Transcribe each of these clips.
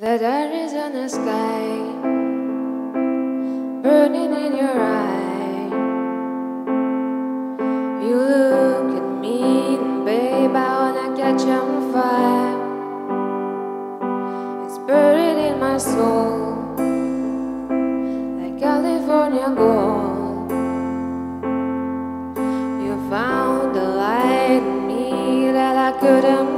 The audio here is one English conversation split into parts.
that there is in the sky burning in your eye. You look at me, and babe, I wanna catch on fire. It's buried in my soul like California gold. You found the light in me that I couldn't.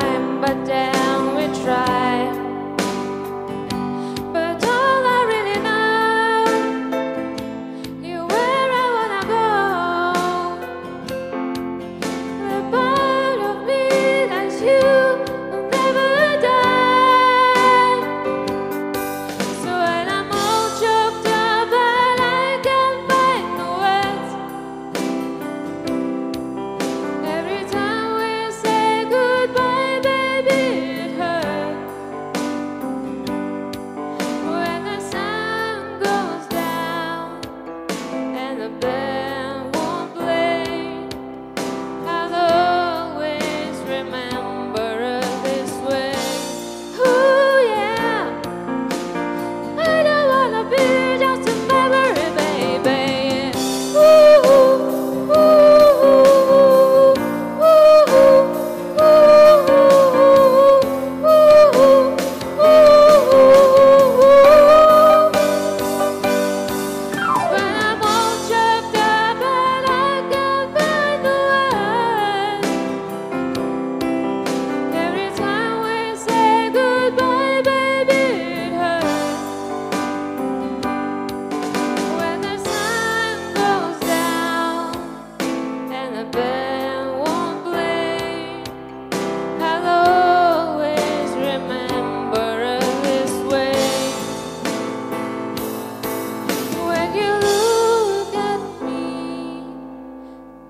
down, we try.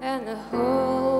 and the whole